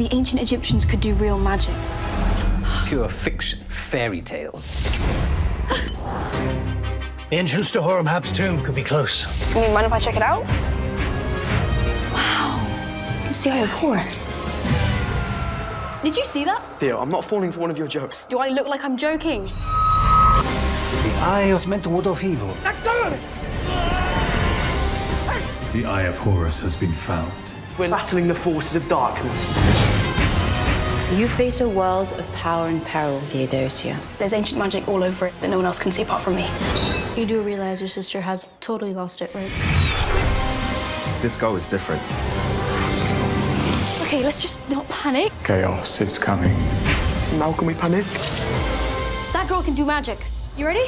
The ancient Egyptians could do real magic. Pure fiction, fairy tales. The entrance to Horemheb's tomb could be close. You mean, mind if I check it out? Wow. It's the Eye of Horus. Did you see that? Theo, I'm not falling for one of your jokes. Do I look like I'm joking? The eye is meant to ward off evil. The Eye of Horus has been found. We're battling the forces of darkness. You face a world of power and peril, Theodosia. There's ancient magic all over it that no one else can see apart from me. You do realize your sister has totally lost it, right? This go is different. Okay, let's just not panic. Chaos is coming. Now can we panic? That girl can do magic. You ready?